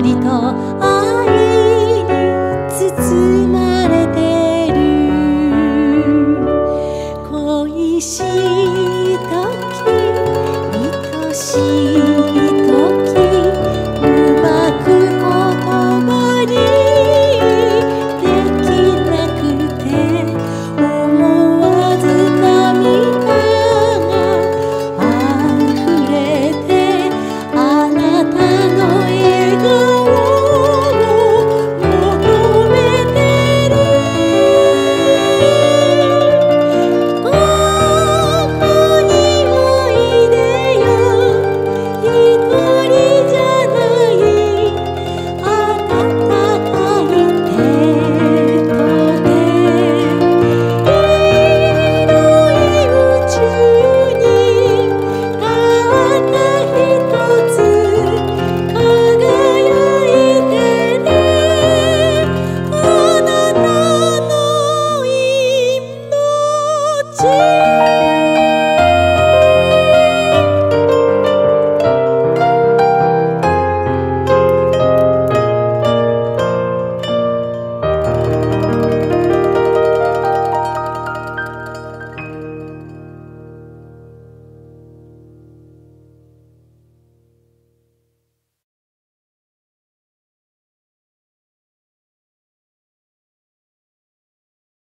りと